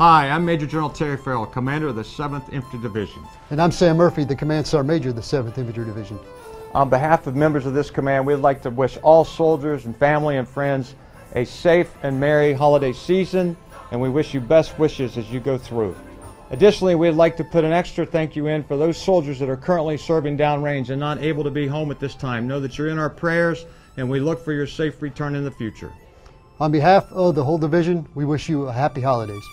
Hi, I'm Major General Terry Ferrell, Commander of the 7th Infantry Division. And I'm Sam Murphy, the Command Sergeant Major of the 7th Infantry Division. On behalf of members of this command, we'd like to wish all soldiers and family and friends a safe and merry holiday season, and we wish you best wishes as you go through. Additionally, we'd like to put an extra thank you in for those soldiers that are currently serving downrange and not able to be home at this time. Know that you're in our prayers, and we look for your safe return in the future. On behalf of the whole division, we wish you a happy holidays.